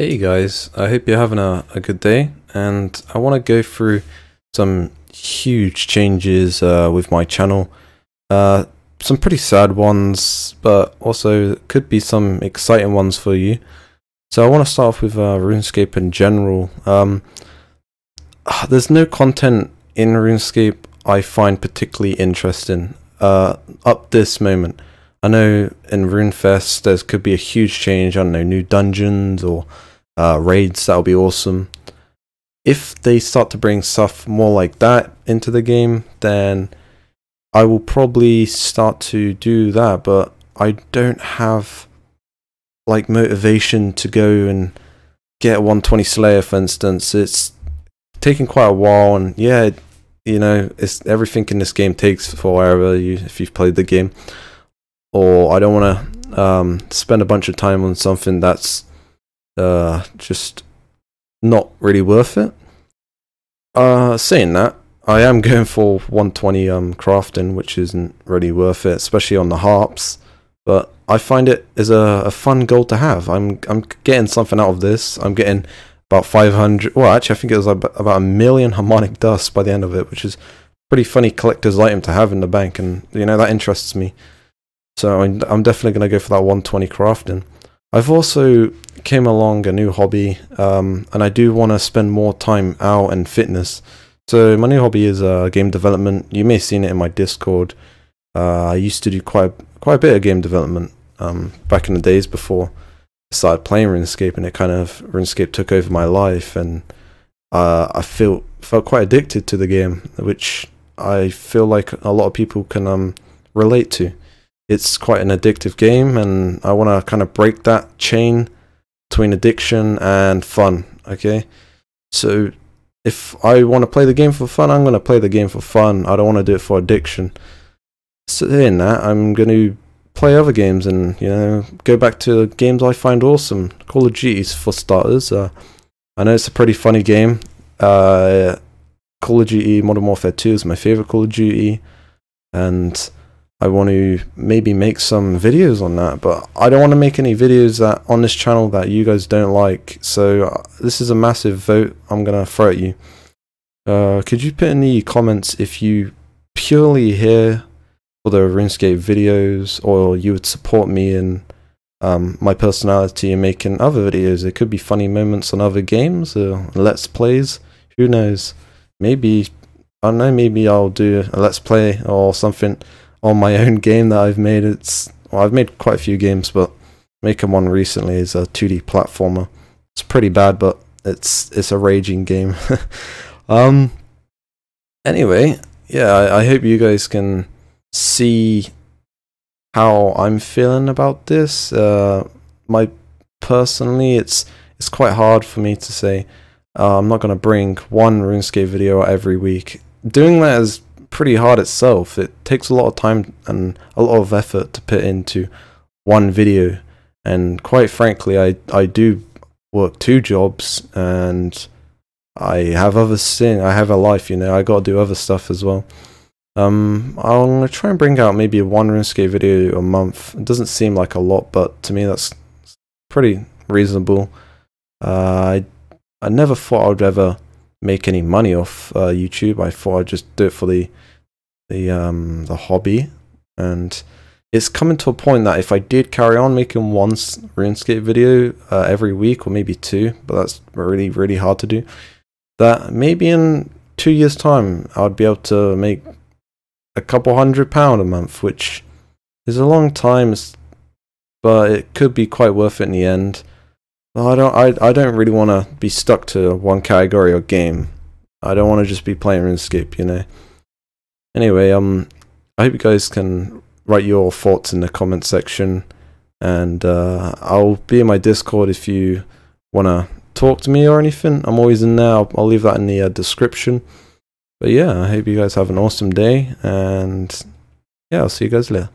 Hey guys, I hope you're having a, a good day and I want to go through some huge changes uh, with my channel. Uh, some pretty sad ones, but also could be some exciting ones for you. So I want to start off with uh, RuneScape in general. Um, there's no content in RuneScape I find particularly interesting uh, up this moment. I know in RuneFest there could be a huge change, I don't know, new dungeons or uh, raids, that'll be awesome. If they start to bring stuff more like that into the game, then I will probably start to do that, but I don't have like motivation to go and get a 120 Slayer, for instance. It's taking quite a while, and yeah, you know, it's everything in this game takes forever. You if you've played the game, or I don't want to um, spend a bunch of time on something that's uh, just not really worth it. Uh, saying that, I am going for 120 um crafting, which isn't really worth it, especially on the harps. But I find it is a, a fun goal to have. I'm I'm getting something out of this. I'm getting about 500. Well, actually, I think it was about a million harmonic dust by the end of it, which is pretty funny collector's item to have in the bank, and you know that interests me. So I'm, I'm definitely going to go for that 120 crafting. I've also came along a new hobby, um, and I do want to spend more time out and fitness. So my new hobby is uh, game development. You may have seen it in my Discord. Uh, I used to do quite quite a bit of game development um, back in the days before I started playing RuneScape, and it kind of RuneScape took over my life, and uh, I feel felt quite addicted to the game, which I feel like a lot of people can um, relate to it's quite an addictive game, and I want to kind of break that chain between addiction and fun. Okay, so if I want to play the game for fun, I'm going to play the game for fun. I don't want to do it for addiction. So in that, I'm going to play other games and you know go back to games I find awesome. Call of Duty for starters. Uh, I know it's a pretty funny game. Uh, Call of Duty Modern Warfare 2 is my favorite Call of Duty, and I want to maybe make some videos on that, but I don't want to make any videos that on this channel that you guys don't like. So uh, this is a massive vote I'm gonna throw at you. Uh, could you put in the comments if you purely here for the RuneScape videos, or you would support me in um, my personality and making other videos? It could be funny moments on other games or let's plays. Who knows? Maybe I don't know. Maybe I'll do a let's play or something on my own game that I've made. It's well, I've made quite a few games, but making one recently is a 2D platformer. It's pretty bad, but it's it's a raging game. um. Anyway, yeah, I, I hope you guys can see how I'm feeling about this. Uh, my personally, it's it's quite hard for me to say. Uh, I'm not gonna bring one RuneScape video every week. Doing that is pretty hard itself. It takes a lot of time and a lot of effort to put into one video. And quite frankly, I, I do work two jobs and I have other thing. I have a life, you know. I got to do other stuff as well. Um, I'm gonna try and bring out maybe one RuneScape video a month. It doesn't seem like a lot, but to me that's pretty reasonable. Uh, I I never thought I would ever make any money off uh, YouTube. I thought I'd just do it for the the um the hobby, and it's coming to a point that if I did carry on making one RuneScape video uh, every week or maybe two, but that's really really hard to do. That maybe in two years' time I'd be able to make a couple hundred pound a month, which is a long time, but it could be quite worth it in the end. I don't. I. I don't really want to be stuck to one category or game. I don't want to just be playing RuneScape. You know. Anyway, um, I hope you guys can write your thoughts in the comment section, and uh, I'll be in my Discord if you want to talk to me or anything. I'm always in there. I'll, I'll leave that in the uh, description. But yeah, I hope you guys have an awesome day, and yeah, I'll see you guys later.